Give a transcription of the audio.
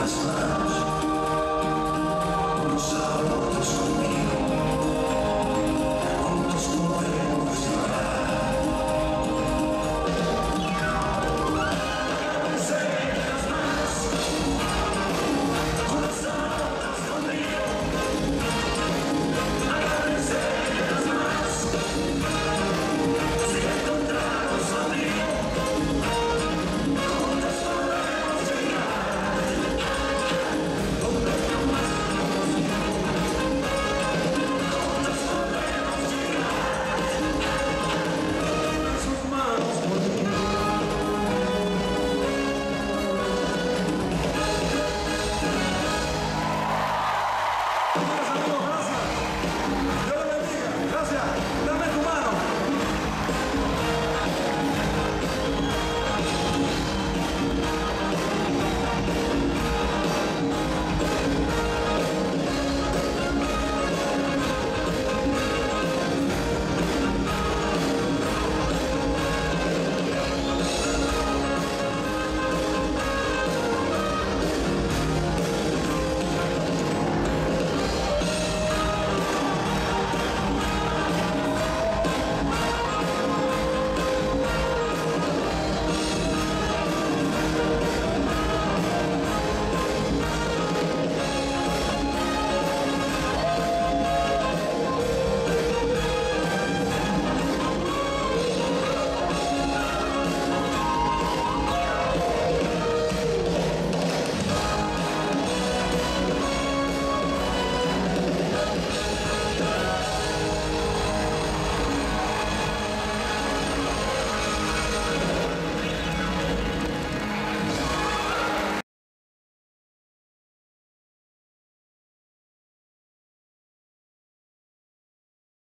las manos, un sabor de